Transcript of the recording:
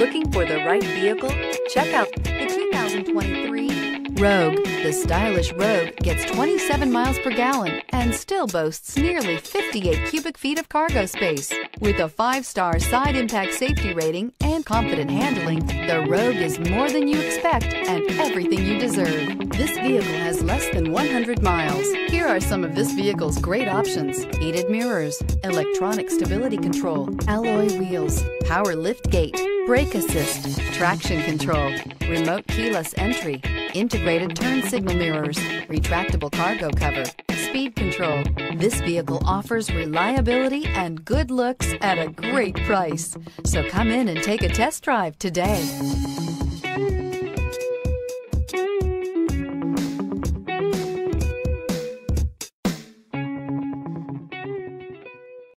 Looking for the right vehicle? Check out the 2023 Rogue. The stylish Rogue gets 27 miles per gallon and still boasts nearly 58 cubic feet of cargo space. With a five-star side impact safety rating and confident handling, the Rogue is more than you expect and everything you deserve. This vehicle has less than 100 miles. Here are some of this vehicle's great options. Heated mirrors, electronic stability control, alloy wheels, power lift gate, brake assist, traction control, remote keyless entry, integrated turn signal mirrors, retractable cargo cover, speed control. This vehicle offers reliability and good looks at a great price. So come in and take a test drive today.